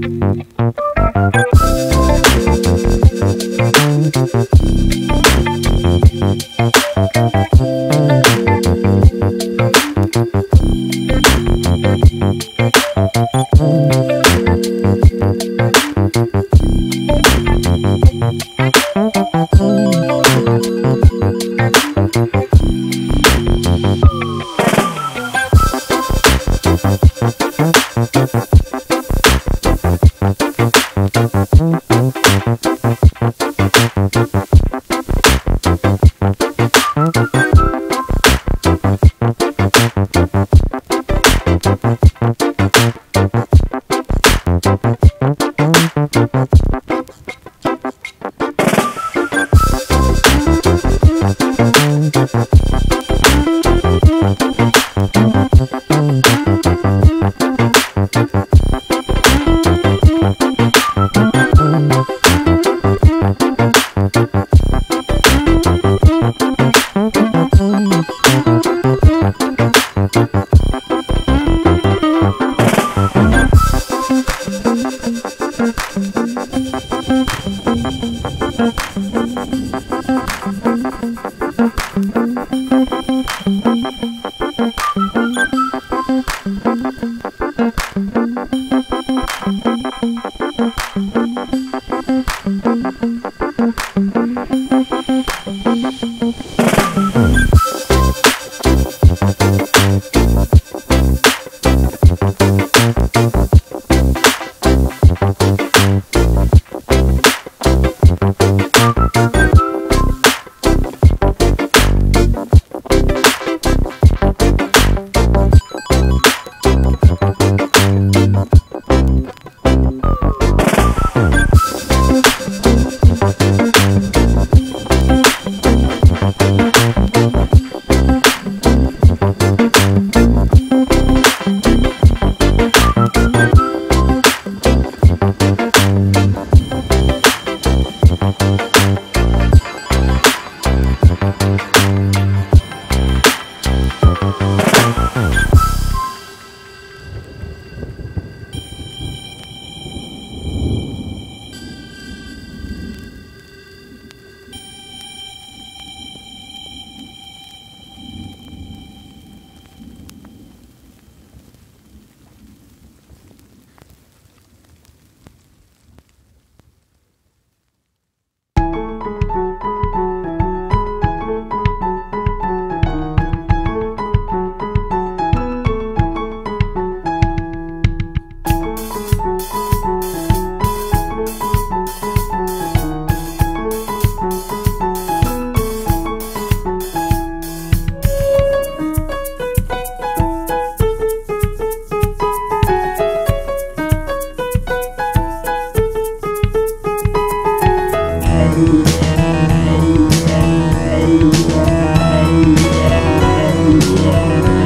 Thank Thank Yeah.